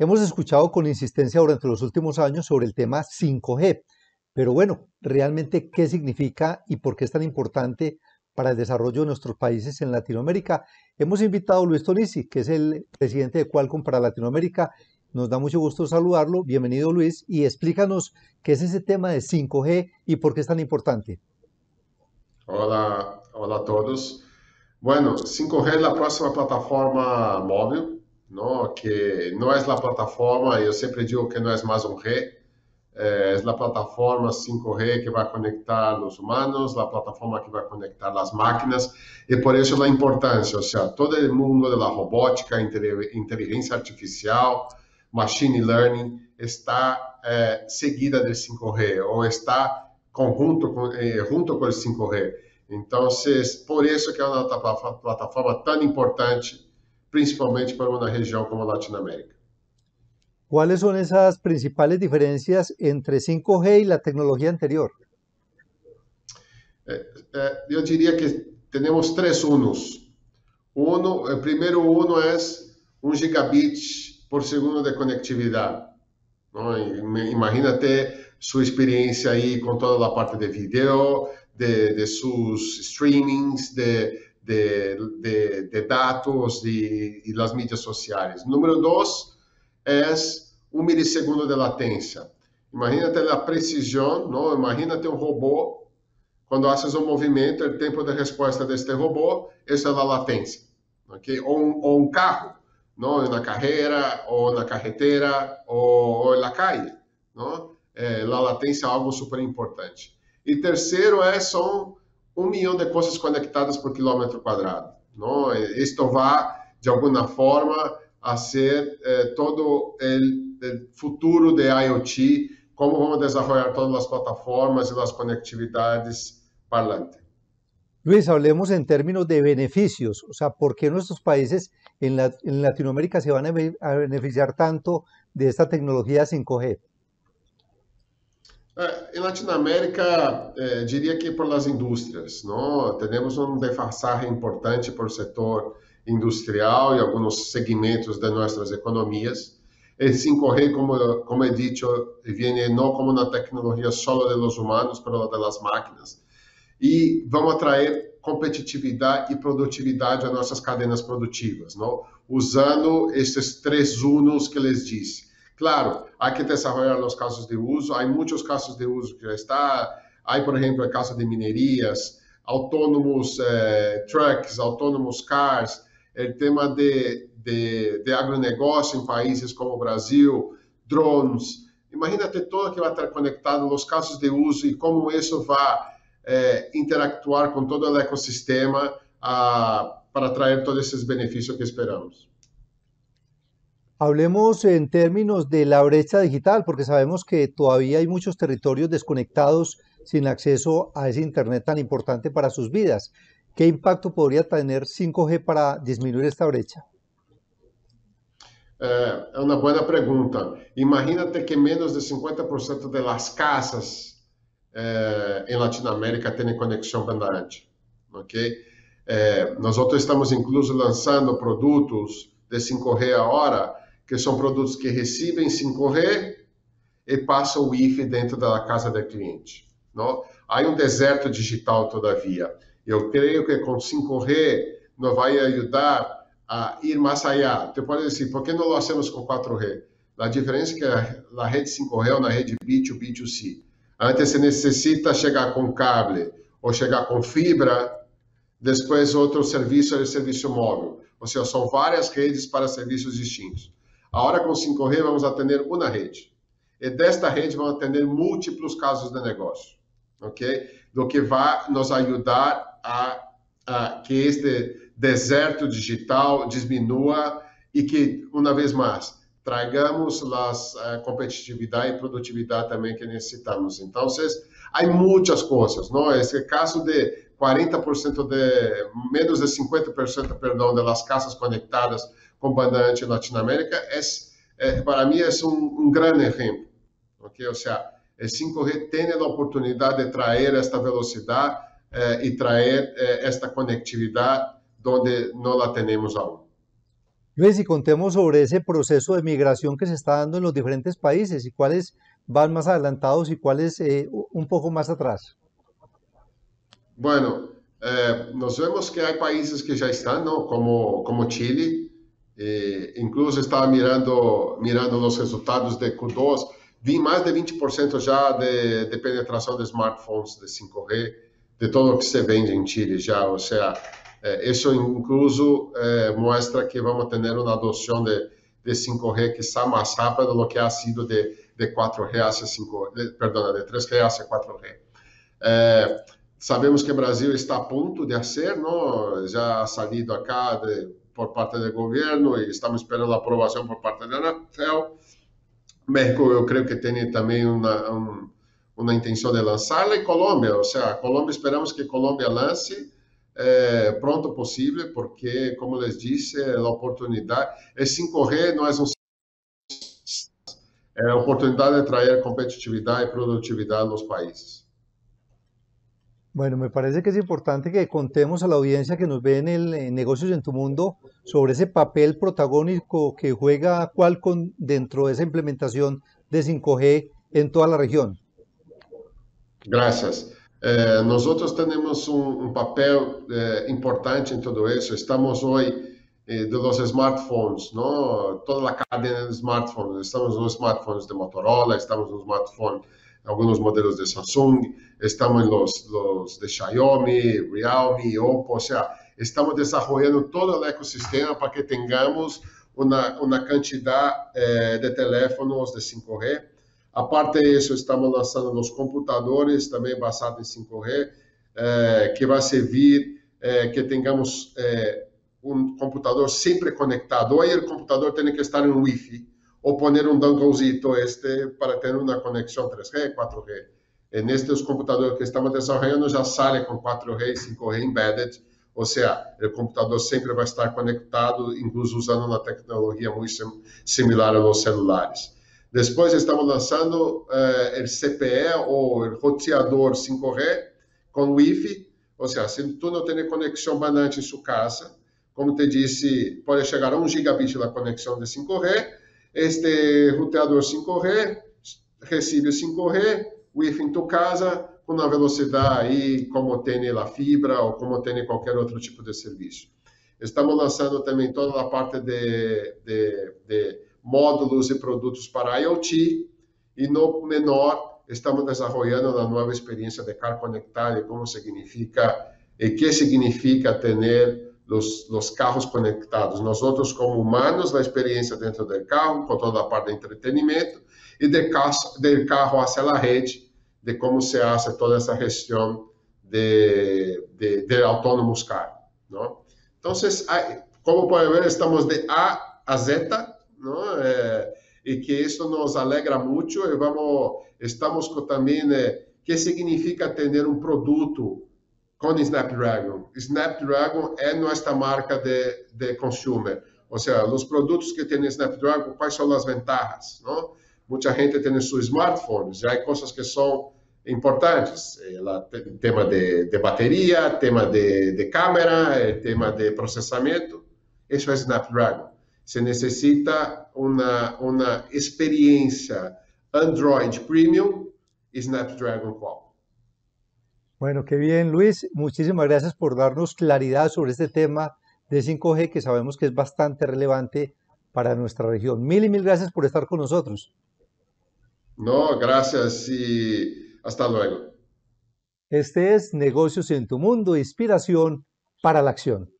Hemos escuchado con insistencia durante los últimos años sobre el tema 5G, pero bueno, realmente qué significa y por qué es tan importante para el desarrollo de nuestros países en Latinoamérica. Hemos invitado a Luis Tonisi, que es el presidente de Qualcomm para Latinoamérica. Nos da mucho gusto saludarlo. Bienvenido Luis y explícanos qué es ese tema de 5G y por qué es tan importante. Hola, hola a todos. Bueno, 5G es la próxima plataforma móvil ¿no? que no es la plataforma, yo siempre digo que no es más un G, eh, es la plataforma 5G que va a conectar los humanos, la plataforma que va a conectar las máquinas, y por eso la importancia, o sea, todo el mundo de la robótica, inteligencia artificial, machine learning, está eh, seguida del 5G, o está conjunto con, eh, junto con el 5G. Entonces, por eso que es una plataforma tan importante principalmente para una región como Latinoamérica. ¿Cuáles son esas principales diferencias entre 5G y la tecnología anterior? Eh, eh, yo diría que tenemos tres unos. Uno, el primero uno es un gigabit por segundo de conectividad. ¿no? Imagínate su experiencia ahí con toda la parte de video, de, de sus streamings, de, de, de, datos y, las mídias sociales. Número dos es un milisegundo de latencia. Imagínate la precisión, ¿no? Imagínate un robot, cuando haces un movimiento, el tiempo de respuesta de este robot, esa es la latencia. ¿okay? O, un, o carro, ¿no? En la carrera, o en la carretera, o, o en calle, ¿no? Eh, la es algo súper importante. Y tercero es, son um milhão de coisas conectadas por quilômetro quadrado. Não? Isto vai, de alguma forma, a ser eh, todo o futuro de IoT, como vamos desenvolver todas as plataformas e as conectividades parlantes. Luis, hablemos en términos de beneficios, o sea, ¿por qué nuestros países en, la, en Latinoamérica se van a, a beneficiar tanto de esta tecnología 5G? É, em Latinoamérica, é, diria que por las indústrias, não? Temos um defasagem importante por setor industrial e alguns segmentos de nossas economias. El 5G, como, como he dicho, viene não como uma tecnologia solo de los humanos, pero de las máquinas. E vamos atrair competitividade e produtividade a nossas cadenas produtivas, não? usando esses três unos que les disse Claro, hay que desarrollar los casos de uso, hay muchos casos de uso que ya está, hay por ejemplo el caso de minerías, autónomos eh, trucks, autónomos cars, el tema de, de, de agronegócio em países como Brasil, drones. Imagínate todo que vai estar conectado, os casos de uso e como isso vai eh, interactuar com todo o ecossistema ah, para trazer todos esses benefícios que esperamos. Hablemos en términos de la brecha digital, porque sabemos que todavía hay muchos territorios desconectados sin acceso a ese Internet tan importante para sus vidas. ¿Qué impacto podría tener 5G para disminuir esta brecha? É uma boa pergunta. Imagínate que menos de 50% de las casas eh, em Latinoamérica têm conexão banda ancha, ok? Eh, estamos incluso lançando produtos de 5G agora que são produtos que recebem 5G e passam o Wi-Fi dentro da casa do cliente. Não? Há um deserto digital, todavia. Eu creio que com 5G nos vai ajudar a ir mais allá. Você pode dizer, por que não lo hacemos com 4G? A diferença é que a rede 5G é uma rede B2B, B2C. Antes se necessita chegar com cable ou chegar com fibra, depois outro serviço é o serviço móvel. Ou seja, são várias redes para serviços distintos. Agora, com 5G, vamos atender uma rede. E desta rede, vamos atender múltiplos casos de negócio, ok? Do que vai nos ajudar a, a que este deserto digital diminua e que, uma vez mais, tragamos a uh, competitividade e produtividade também que necessitamos. Então, há muitas coisas, não? Esse caso de 40% de, menos de 50%, perdão, das casas conectadas com banda em Latinoamérica, é, é, para mim é um, um grande exemplo. Okay? Ou seja, o 5G tem a oportunidade de trazer esta velocidade e trazer esta conectividade onde não a temos ainda. Luis, y contemos sobre ese proceso de migración que se está dando en los diferentes países y cuáles van más adelantados y cuáles eh, un poco más atrás. Bueno, eh, nós vemos que há países que já estão, como como Chile, eh, incluso estava mirando mirando os resultados de Q2, vi mais de 20% já de, de penetração de smartphones de 5G, de todo o que se vende em Chile já, ou seja, eh, isso incluso eh, mostra que vamos ter uma adoção de, de 5G que está mais rápido do que ha sido de, de 4G a 5 de, perdão, de 3G a 4G. Eh, Sabemos que o Brasil está a ponto de ser, não? já ha salido acá de, por parte do governo e estamos esperando a aprovação por parte da Anatel. México, eu creio que tem também uma, um, uma intenção de lançá-la, e Colômbia, ou seja, Colômbia, esperamos que Colômbia lance é, pronto possível, porque, como les disse, a oportunidade, é 5G não é um é a oportunidade de trazer competitividade e produtividade nos países. Bueno, me parece que es importante que contemos a la audiencia que nos ve en el Negocios en tu Mundo sobre ese papel protagónico que juega Qualcomm dentro de esa implementación de 5G en toda la región. Gracias. Eh, nosotros tenemos un, papel eh, importante en todo eso. Estamos hoy eh, de los smartphones, ¿no? Toda la cadena de smartphones. Estamos en los smartphones de Motorola, estamos en los smartphones algunos modelos de Samsung, estamos en los, los de Xiaomi, Realme, Oppo, o sea, estamos desarrollando todo el ecosistema para que tengamos una, una cantidad eh, de teléfonos de 5G. Aparte de eso, estamos lanzando los computadores también basados en 5G, eh, que va a servir eh, que tengamos eh, un computador siempre conectado. Hoy el computador tiene que estar en Wi-Fi ou poner um donglezito este para ter uma conexão 3G, 4G. E nestes computadores que estamos desenvolvendo já sale com 4G e 5G embedded, ou seja, o computador sempre vai estar conectado, incluso usando uma tecnologia muito similar aos celulares. Depois estamos lançando uh, o CPE ou o roteador 5G com Wi-Fi, ou seja, se tu não tem conexão banante em sua casa, como te disse, pode chegar a 1 gigabit da conexão de 5G, este roteador 5G recebe 5G, Wi-Fi em tua casa, com uma velocidade aí como tem a fibra ou como tem qualquer outro tipo de serviço. Estamos lançando também toda a parte de, de, de módulos e produtos para IoT e no menor estamos desenvolvendo uma nova experiência de carro conectado e como significa e que significa ter los, los carros conectados. Nós como humanos, a experiência dentro do carro, com toda a parte de entretenimento, e de carro, del carro hacia a rede, de como se hace toda essa gestão de, de, autônomos carros. ¿no? Então, como podem ver, estamos de A a Z, ¿no? Eh, e que isso nos alegra muito e vamos, estamos também, eh, que significa ter um produto com Snapdragon. Snapdragon é nossa marca de, de consumer. Ou seja, os produtos que têm Snapdragon, quais são as vantagens? Não? Muita gente tem seus smartphones, já há coisas que são importantes. Ela tem tema de, de bateria, tema de, de câmera, tema de processamento. Isso é Snapdragon. Se necessita uma, uma experiência Android Premium, Snapdragon Qual. Bueno, qué bien, Luis. Muchísimas gracias por darnos claridad sobre este tema de 5G que sabemos que es bastante relevante para nuestra región. Mil y mil gracias por estar con nosotros. No, gracias y hasta luego. Este es Negocios en tu Mundo, inspiración para la acción.